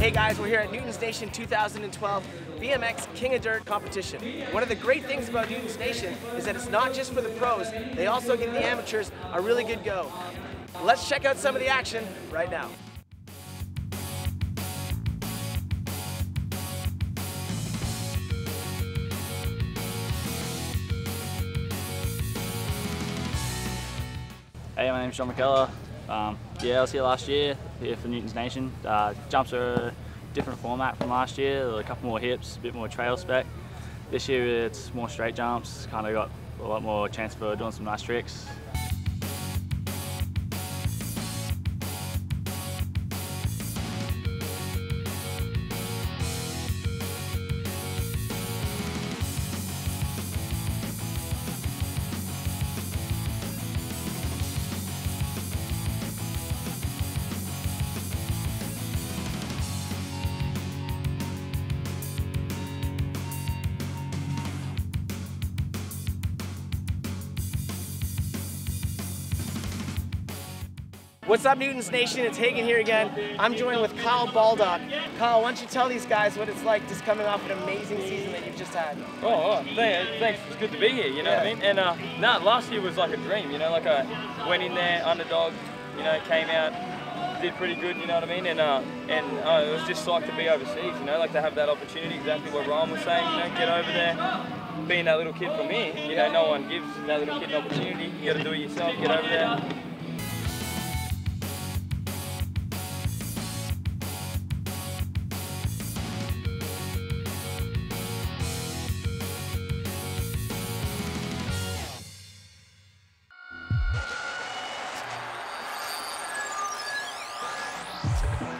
Hey guys, we're here at Newton's Nation 2012 BMX King of Dirt competition. One of the great things about Newton's Nation is that it's not just for the pros, they also give the amateurs a really good go. Let's check out some of the action right now. Hey, my name's John McKellar. Um, yeah, I was here last year, here for Newton's Nation. Uh, jumps are a different format from last year, a couple more hips, a bit more trail spec. This year it's more straight jumps, kind of got a lot more chance for doing some nice tricks. What's up, Newton's Nation? It's Hagen here again. I'm joined with Kyle Baldock. Kyle, why don't you tell these guys what it's like just coming off an amazing season that you've just had? Oh, oh thanks. It's good to be here, you know yeah. what I mean? And uh, nah, last year was like a dream, you know, like I went in there, underdog, you know, came out, did pretty good, you know what I mean? And uh, and uh, it was just like to be overseas, you know, like to have that opportunity, exactly what Ryan was saying, you know, get over there. Being that little kid for me, you know, no one gives that little kid an opportunity. You got to do it yourself, get over there. Thanks.